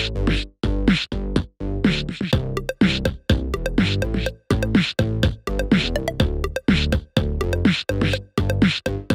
Psst, psst, psst.